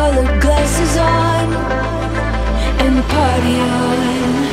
colored glasses on and party on.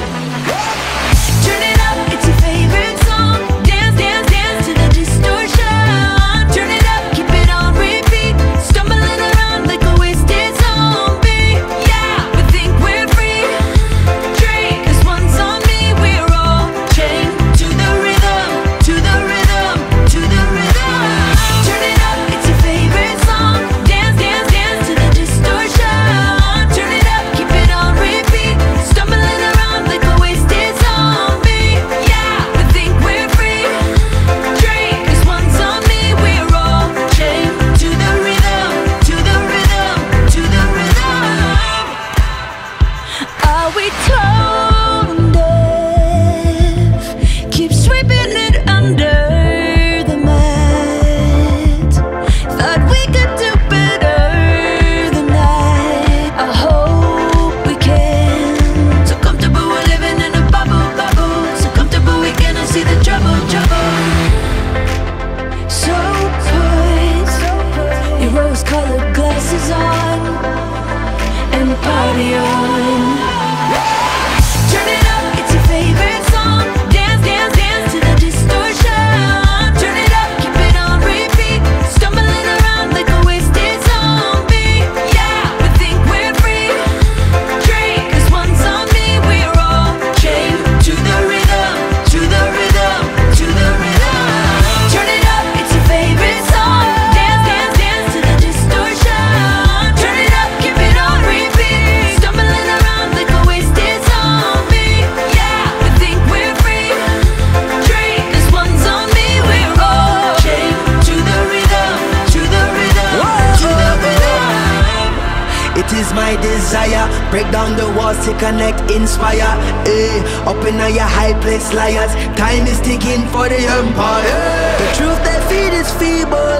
It is my desire. Break down the walls to connect, inspire. Eh, up in your high place, liars. Time is ticking for the empire. Eh. The truth they feed is feeble,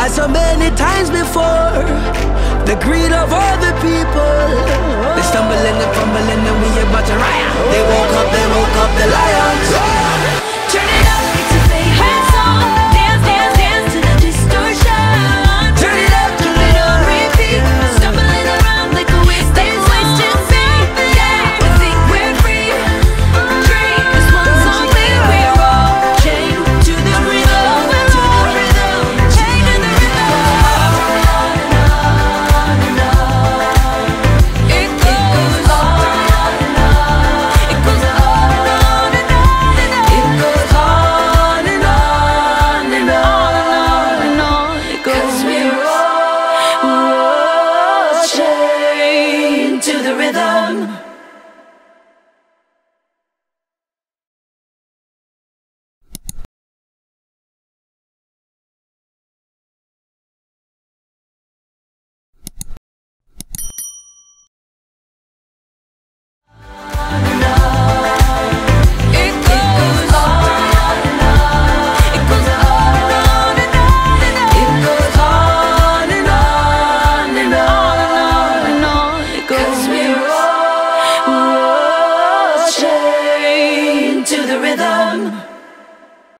as so many times before. The greed of other people. They stumbling and fumbling, and we about to riot. They woke up, they woke up, the lions.